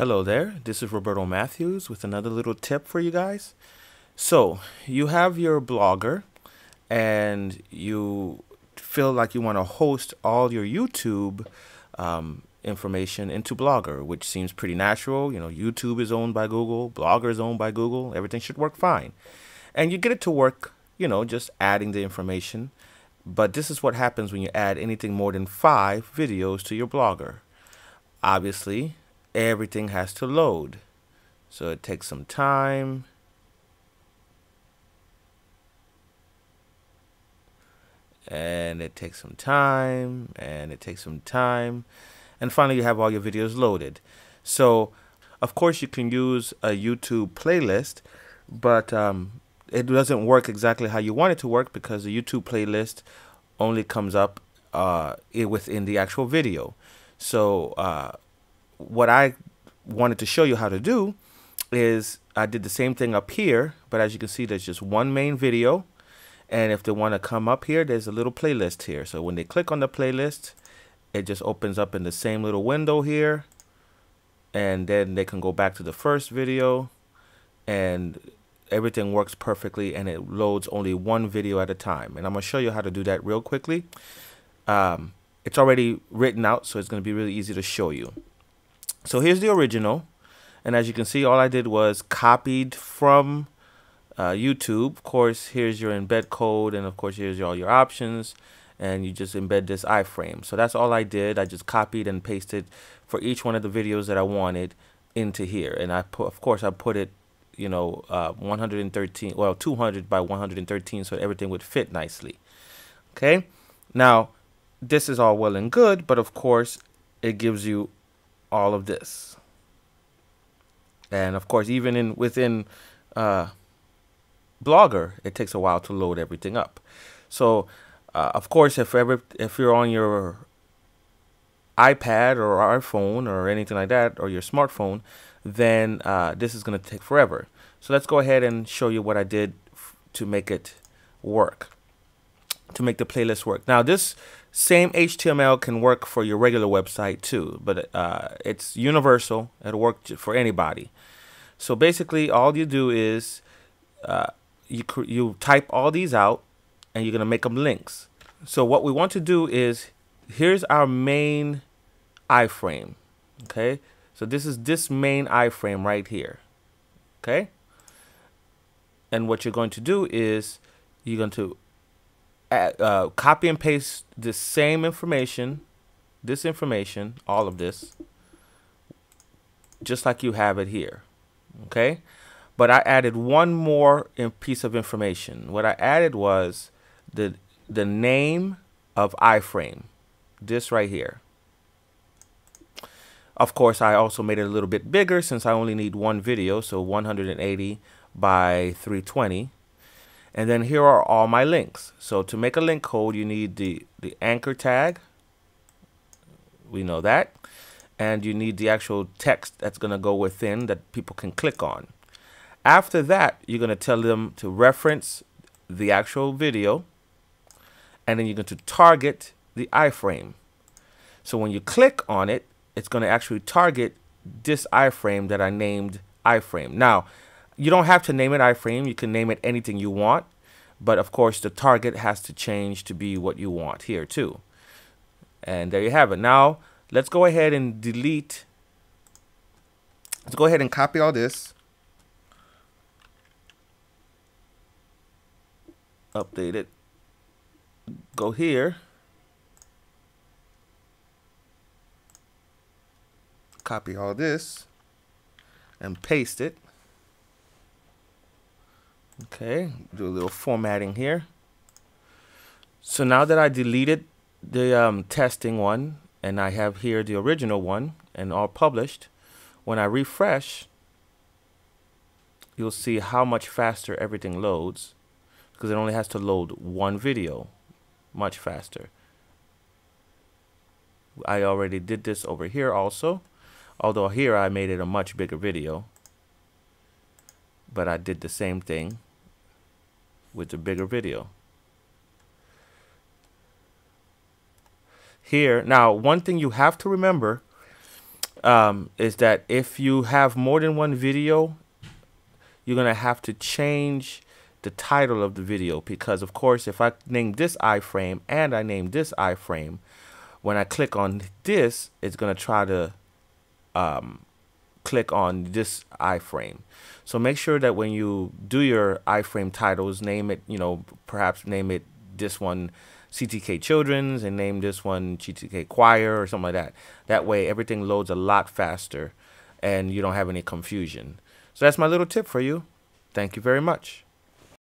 Hello there, this is Roberto Matthews with another little tip for you guys. So, you have your blogger and you feel like you want to host all your YouTube um, information into Blogger, which seems pretty natural. You know, YouTube is owned by Google, Blogger is owned by Google, everything should work fine. And you get it to work, you know, just adding the information. But this is what happens when you add anything more than five videos to your Blogger. Obviously, everything has to load. So it takes some time. And it takes some time, and it takes some time. And finally, you have all your videos loaded. So, of course, you can use a YouTube playlist, but um, it doesn't work exactly how you want it to work because the YouTube playlist only comes up uh, within the actual video. So, uh, what I wanted to show you how to do is I did the same thing up here, but as you can see, there's just one main video. And if they want to come up here, there's a little playlist here. So when they click on the playlist, it just opens up in the same little window here. And then they can go back to the first video and everything works perfectly and it loads only one video at a time. And I'm going to show you how to do that real quickly. Um, it's already written out, so it's going to be really easy to show you. So here's the original. And as you can see, all I did was copied from uh, YouTube. Of course, here's your embed code. And of course, here's all your options. And you just embed this iframe. So that's all I did. I just copied and pasted for each one of the videos that I wanted into here. And I put, of course, I put it, you know, uh, 113, well, 200 by 113 so everything would fit nicely. Okay. Now, this is all well and good, but of course, it gives you all of this. And of course, even in within uh, Blogger, it takes a while to load everything up. So, uh, of course, if ever if you're on your iPad or iPhone or anything like that, or your smartphone, then uh, this is going to take forever. So let's go ahead and show you what I did to make it work, to make the playlist work. Now, this same HTML can work for your regular website too, but uh, it's universal. It'll work for anybody. So basically, all you do is uh, you you type all these out, and you're gonna make them links. So what we want to do is here's our main iframe. Okay, so this is this main iframe right here. Okay, and what you're going to do is you're going to uh, copy and paste the same information, this information, all of this, just like you have it here. Okay? But I added one more piece of information. What I added was the, the name of iframe, this right here. Of course, I also made it a little bit bigger since I only need one video, so 180 by 320. And then here are all my links. So to make a link code, you need the, the anchor tag. We know that. And you need the actual text that's going to go within that people can click on. After that, you're going to tell them to reference the actual video. And then you're going to target the iframe. So when you click on it, it's going to actually target this iframe that I named iframe. Now, you don't have to name it iframe. You can name it anything you want. But of course, the target has to change to be what you want here too. And there you have it. Now, let's go ahead and delete. Let's go ahead and copy all this. Update it. Go here. Copy all this and paste it. Okay, do a little formatting here. So now that I deleted the um, testing one and I have here the original one and all published, when I refresh, you'll see how much faster everything loads because it only has to load one video much faster. I already did this over here also, although here I made it a much bigger video, but I did the same thing with a bigger video. Here, now one thing you have to remember um, is that if you have more than one video, you're gonna have to change the title of the video because of course if I name this iframe and I name this iframe when I click on this it's gonna try to um, click on this iframe. So make sure that when you do your iframe titles name it you know perhaps name it this one CTK Children's and name this one CTK Choir or something like that. That way everything loads a lot faster and you don't have any confusion. So that's my little tip for you. Thank you very much